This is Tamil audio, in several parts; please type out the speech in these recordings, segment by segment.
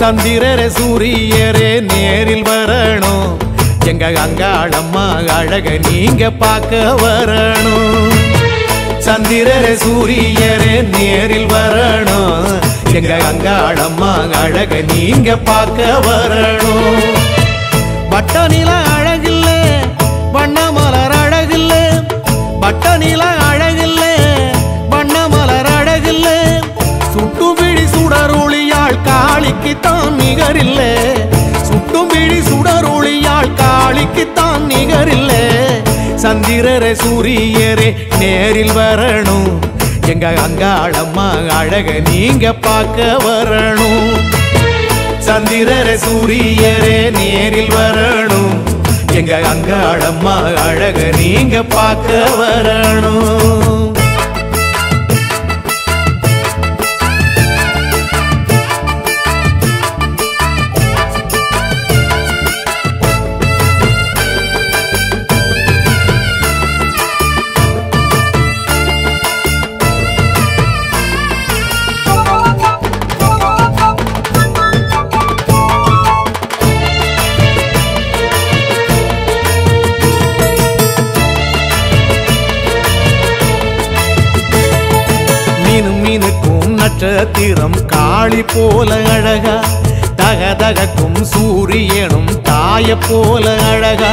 சந்திரரே சூரியரே நேரில் வரணும். எங்க அங்காளம்மா அழக நீங்க பார்க்க வரணும். சந்திரரே சூரியரே நேரில் வரணும். எங்க அங்காளம்மா அழக நீங்க பார்க்க வரணும். வட்ட நில அழகில்ல வண்ண மலர் அழகில்ல. வட்ட நில காளிக்குத்தான் நிகரில்ல. சுட்டும் விழி சுடரொளியாள் காளிக்கு தான் நிகரில்ல. சந்திரரே சூரியரே நேரில் வரணும். எங்க அங்காளம்மா அழக நீங்க பார்க்க வரணும். சந்திரரே சூரியரே நேரில் வரணும். எங்க அங்காளம்மா அழக நீங்க பார்க்க வரணும். நட்சத்திரம் காளி போல அழகா. தகதகக்கும் சூரியனும் தாய போல அழகா.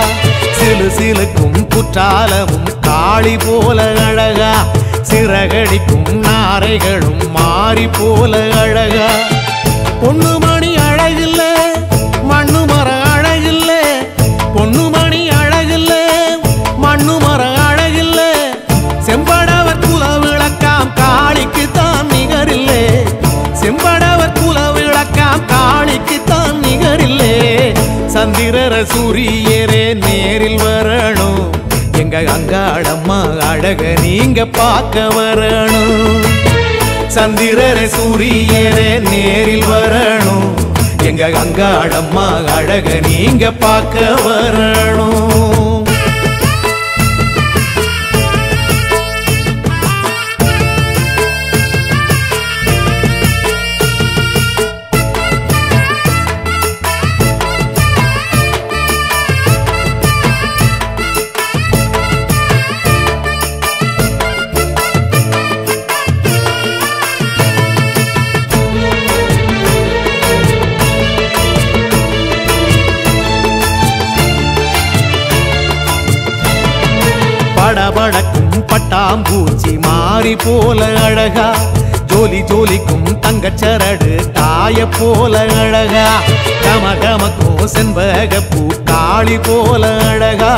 சிலு சிலுக்கும் குற்றாலமும் காளி போல அழகா. சிறகடிக்கும் நாரைகளும் மாறி போல அழகா. சூரியரே நேரில் வரணும். எங்க அங்காளம்மா அழக நீங்க பார்க்க வரணும். சந்திரரே சூரியரே நேரில் வரணும். எங்க அங்காளம்மா அழக நீங்க பார்க்க வரணும். படபடக்கும் பட்டாம்பூச்சி மாறி போல அழகா. ஜோலி ஜோலிக்கும் தங்கச்சரடு தாய போல அழகா. கம கமகமக்கும் செண்பகப்பூ காளி போல அழகா.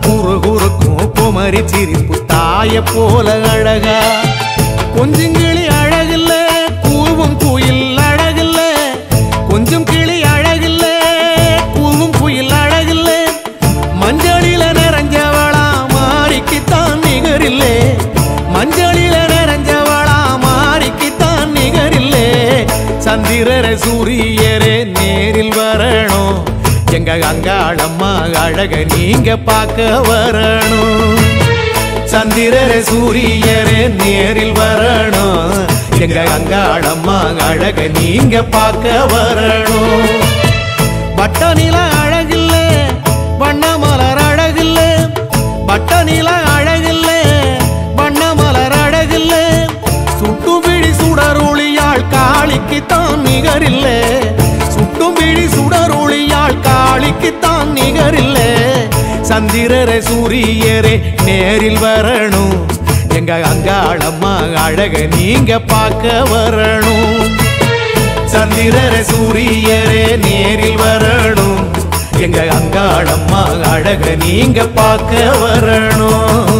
குறு குறுக்கும் குமரி சிரிப்பு தாய போல அழகா. கொஞ்சங்கிளி அழகா. சூரியரே நேரில் வரணும். எங்க அங்காளம்மா அழக நீங்க பார்க்க வரணும். சந்திரரே சூரியரே நேரில் வரணும். எங்க அங்காளம்மா அழக நீங்க பார்க்க வரணும். பட்டனிலா நிகரில்ல. சுட்டும் விழி சுடரொளியாள் காளிக்கு தான் நிகரில்ல. சந்திரரே சூரியரே நேரில் வரணும். எங்க அங்காளம்மா அழக நீங்க பார்க்க வரணும். சந்திரரே சூரியரே நேரில் வரணும். எங்க அங்காளம்மா அழக நீங்க பார்க்க வரணும்.